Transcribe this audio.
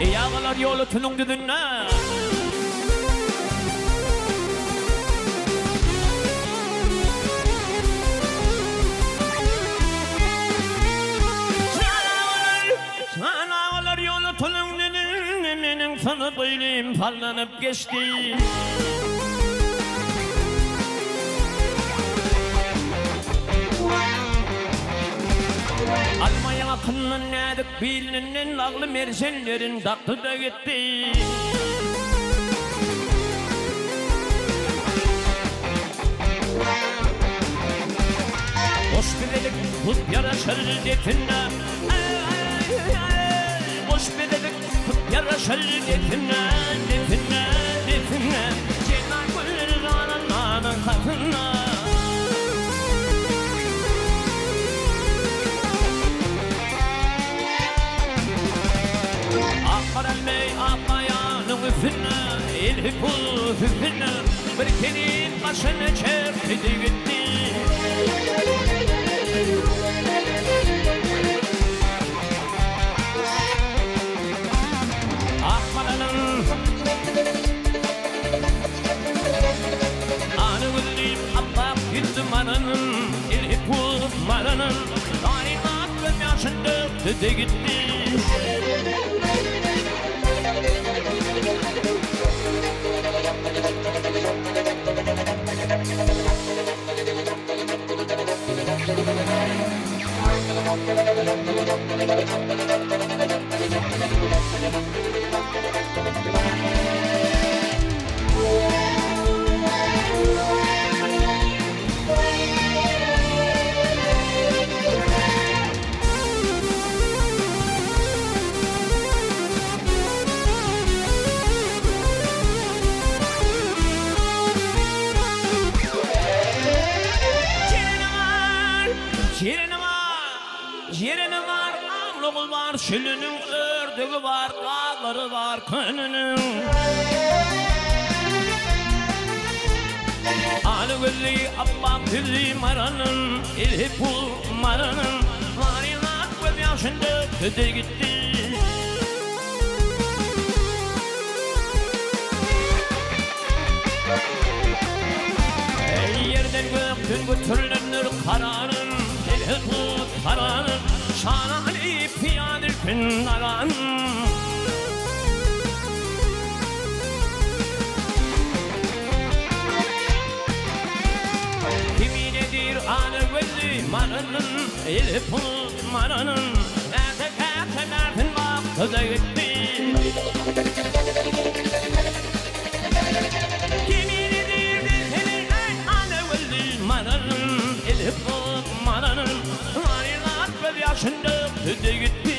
Eyavalar ýoly tününgdü dünna. Sana böyleyim sallanıp geçti. Almaya akınnan nedik bilinin Ağlı mersenlerin taktı da gitti. Boş bilelik tut yaraşır detine Boş bilelik yaraşır detine Detine, detine Cenan akmayanın üstüne İlhi kul üstüne Bir kenin başını çekti gitti gitti mananın İlhi kul mananın Tarihat ve yaşında gitti gitti Cirini cirini var, cirini var, ağlığı var, şülünün ördüğü var, dağları var, könünün. Alı gülli, abbak gülli maranın, ilhi pul maranın, Marinak göz yaşında kötü gitti. Yerden göktün götürülür karanın Dilhi tut karanın Şana Ali piyadir gün aranın Kimin edir anı belli manının Dilhi tut manının Nerede kâte mertin vakti gitti Marilat göz yaşında tüde gitti